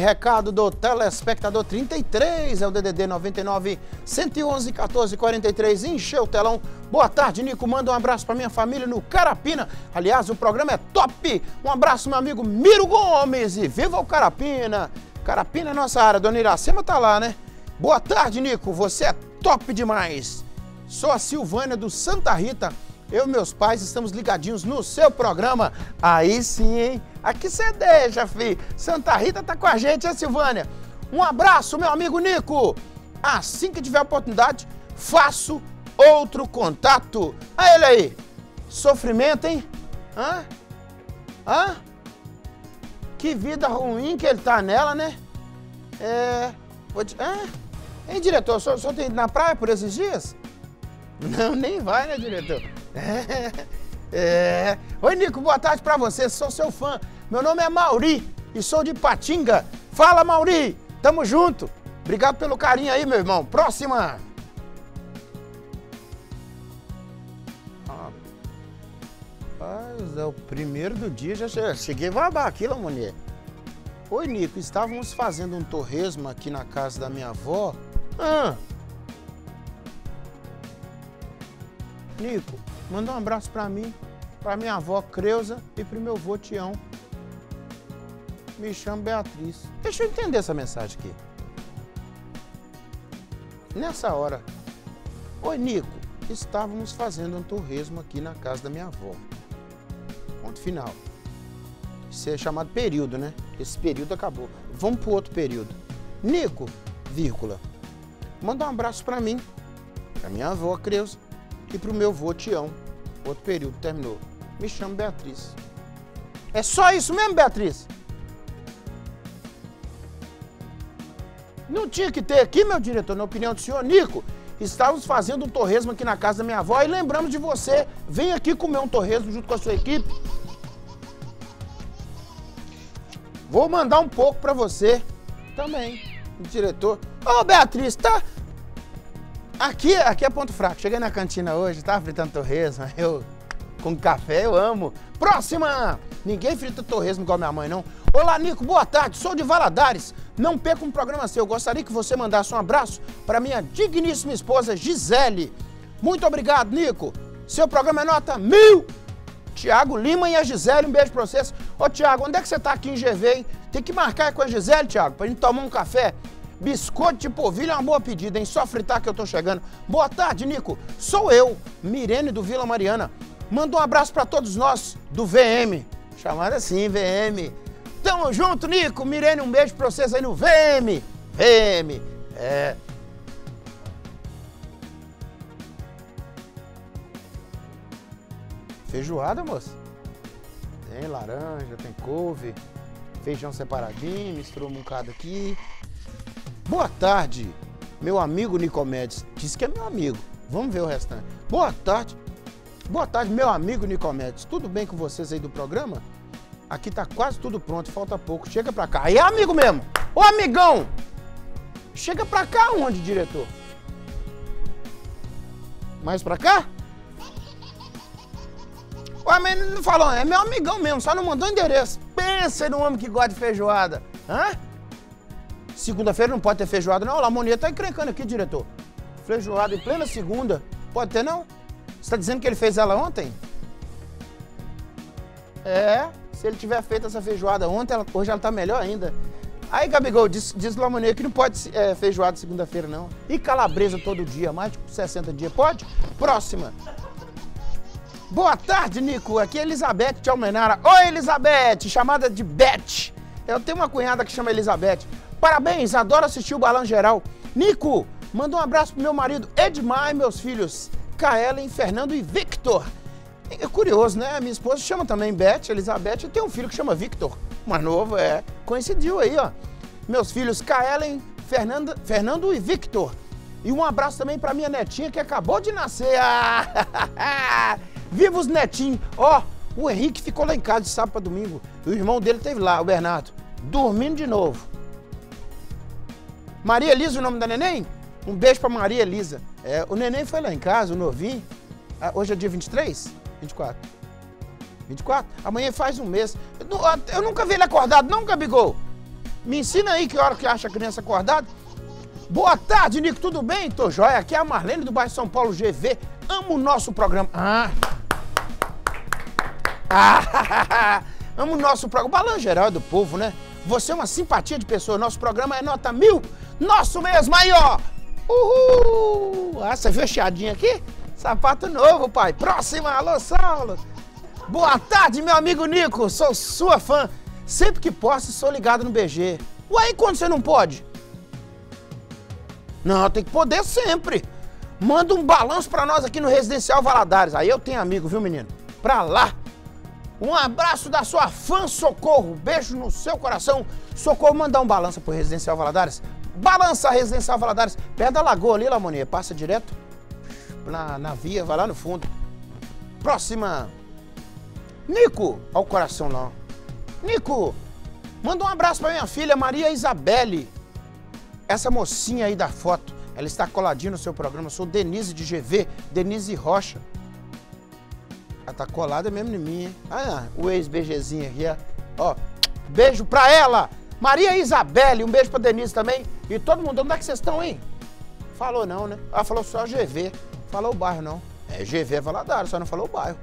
Recado do telespectador 33, é o DDD 99 111 14 43. Encheu o telão. Boa tarde, Nico. Manda um abraço para minha família no Carapina. Aliás, o programa é top. Um abraço, meu amigo Miro Gomes. E viva o Carapina. Carapina é nossa área. Dona Iracema tá lá, né? Boa tarde, Nico. Você é top demais. Sou a Silvânia do Santa Rita. Eu e meus pais estamos ligadinhos no seu programa. Aí sim, hein? Aqui você deixa, fi. Santa Rita tá com a gente, hein, Silvânia? Um abraço, meu amigo Nico. Assim que tiver oportunidade, faço outro contato. Aí ele aí. Sofrimento, hein? Hã? Hã? Que vida ruim que ele tá nela, né? É. Vou te... Hã? Hein, diretor? Só, só tem ido na praia por esses dias? Não, nem vai, né, diretor? É, é. Oi, Nico, boa tarde pra você, sou seu fã. Meu nome é Mauri e sou de Patinga. Fala, Mauri, tamo junto. Obrigado pelo carinho aí, meu irmão. Próxima. Rapaz, é o primeiro do dia, já cheguei a babar aquilo, mulher. Oi, Nico, estávamos fazendo um torresmo aqui na casa da minha avó. Ah. Nico, Manda um abraço para mim, para minha avó Creuza e para meu avô Tião. Me chamo Beatriz. Deixa eu entender essa mensagem aqui. Nessa hora, Oi Nico, estávamos fazendo um torresmo aqui na casa da minha avó. Ponto final. Isso é chamado período, né? Esse período acabou. Vamos para outro período. Nico, vírgula. Manda um abraço para mim, para minha avó Creuza e para o meu avô Tião. Outro período, terminou. Me chamo Beatriz. É só isso mesmo, Beatriz? Não tinha que ter aqui, meu diretor, na opinião do senhor Nico. Estávamos fazendo um torresmo aqui na casa da minha avó e lembramos de você. Vem aqui comer um torresmo junto com a sua equipe. Vou mandar um pouco para você também, diretor. Ô, Beatriz, tá, Aqui, aqui é ponto fraco. Cheguei na cantina hoje, tava fritando torresmo, eu com café, eu amo. Próxima! Ninguém frita torresmo igual minha mãe, não. Olá, Nico, boa tarde, sou de Valadares. Não perca um programa seu. Gostaria que você mandasse um abraço para minha digníssima esposa Gisele. Muito obrigado, Nico. Seu programa é nota mil. Tiago Lima e a Gisele, um beijo pra vocês. Ô, Tiago, onde é que você tá aqui em GV, hein? Tem que marcar com a Gisele, Tiago, pra gente tomar um café. Biscoito de polvilho é uma boa pedida, hein? Só fritar que eu tô chegando. Boa tarde, Nico. Sou eu, Mirene do Vila Mariana. Manda um abraço para todos nós do VM. Chamada assim, VM. Tamo junto, Nico. Mirene, um beijo pra vocês aí no VM. VM. É. Feijoada, moça? Tem laranja, tem couve, feijão separadinho, misturou um bocado aqui. Boa tarde, meu amigo Nicomedes. Diz que é meu amigo. Vamos ver o restante. Boa tarde. Boa tarde, meu amigo Nicomedes. Tudo bem com vocês aí do programa? Aqui tá quase tudo pronto, falta pouco. Chega pra cá. Aí é amigo mesmo. Ô amigão! Chega pra cá onde, diretor? Mais pra cá? Ué, mas não falou, é meu amigão mesmo, só não mandou endereço. Pensa no homem que gosta de feijoada. Hã? Segunda-feira não pode ter feijoada, não. A Lamonia tá encrencando aqui, diretor. Feijoada em plena segunda. Pode ter, não? Você tá dizendo que ele fez ela ontem? É, se ele tiver feito essa feijoada ontem, ela, hoje ela tá melhor ainda. Aí, Gabigol, diz, diz Lamonia que não pode é, feijoada segunda-feira, não. E calabresa todo dia, mais de 60 dias. Pode? Próxima. Boa tarde, Nico. Aqui é Elizabeth de Almenara. Oi, Elizabeth, chamada de Beth. Eu tenho uma cunhada que chama Elizabeth. Parabéns, adoro assistir o Balan Geral. Nico, manda um abraço pro meu marido Edmar e meus filhos, Kaelen, Fernando e Victor. É curioso, né? Minha esposa chama também Beth, Elizabeth, e tem um filho que chama Victor. Mais novo, é. Coincidiu aí, ó. Meus filhos Kaelen, Fernando, Fernando e Victor. E um abraço também para minha netinha que acabou de nascer. Ah, Viva os netinhos! Ó, o Henrique ficou lá em casa de sábado para domingo. E o irmão dele teve lá, o Bernardo, dormindo de novo. Maria Elisa, o nome da neném? Um beijo pra Maria Elisa. É, o neném foi lá em casa, o novinho. Ah, hoje é dia 23? 24. 24? Amanhã faz um mês. Eu, eu nunca vi ele acordado, não, Gabigol? Me ensina aí que hora que acha a criança acordada. Boa tarde, Nico, tudo bem? Tô joia. Aqui é a Marlene do bairro São Paulo GV. Amo o nosso programa. Ah! Ah! Amo o nosso programa. O Balan Geral é do povo, né? Você é uma simpatia de pessoa. Nosso programa é nota mil. Nosso mesmo aí, ó. Uhul! Ah, você viu a chiadinha aqui? Sapato novo, pai. Próxima, alô, Saulo. Boa tarde, meu amigo Nico. Sou sua fã. Sempre que posso, sou ligado no BG. Ué, quando você não pode? Não, tem que poder sempre. Manda um balanço pra nós aqui no Residencial Valadares. Aí eu tenho amigo, viu, menino? Pra lá. Um abraço da sua fã Socorro. Beijo no seu coração. Socorro, mandar um balanço pro Residencial Valadares. Balança Residencial Valadares. Perto da lagoa ali, Lamonia. Passa direto na, na via, vai lá no fundo. Próxima. Nico. Olha o coração lá. Nico, manda um abraço pra minha filha Maria Isabelle. Essa mocinha aí da foto, ela está coladinha no seu programa. Eu sou Denise de GV, Denise Rocha. Ela tá colada mesmo em mim, hein? Ah, o ex-BGzinho aqui, ó. Beijo pra ela! Maria Isabelle, um beijo pra Denise também. E todo mundo, onde é que vocês estão, hein? Falou não, né? Ela falou só GV. Falou o bairro, não. É GV é Valadares, só não falou o bairro.